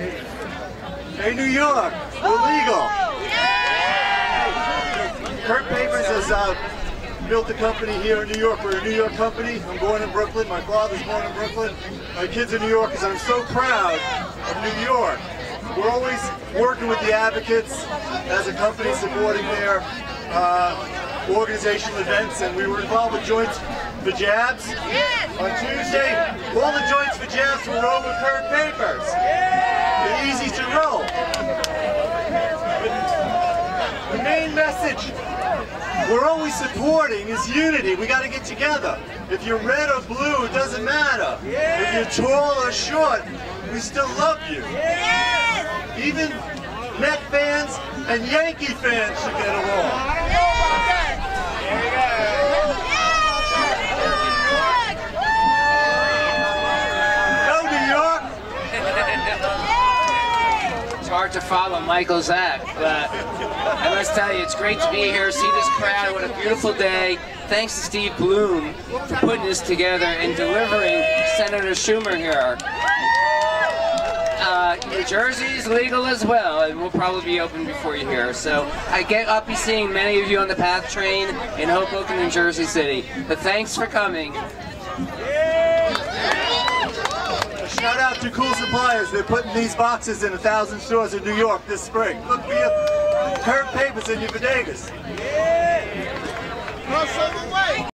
Hey, New York, we're legal. Curved Papers has uh, built a company here in New York. We're a New York company. I'm born in Brooklyn. My father's born in Brooklyn. My kids are New Yorkers. I'm so proud of New York. We're always working with the advocates as a company supporting their uh, organizational events, and we were involved with Joints for Jabs on Tuesday. All the Joints for Jabs were rowed with Curved Papers. They're easy to roll. Main message we're always supporting is unity. We got to get together. If you're red or blue, it doesn't matter. If you're tall or short, we still love you. Even Met fans and Yankee fans should get along. Go New York! It's hard to follow Michael's act, but I must tell you, it's great to be here, see this crowd. What a beautiful day. Thanks to Steve Bloom for putting this together and delivering Senator Schumer here. Uh, New Jersey's legal as well, and we'll probably be open before you here. So I get I'll be seeing many of you on the PATH train in Hoboken and Jersey City. But thanks for coming. Out Cool Suppliers. They're putting these boxes in a thousand stores in New York this spring. Look for your Curved Papers in your bodegas.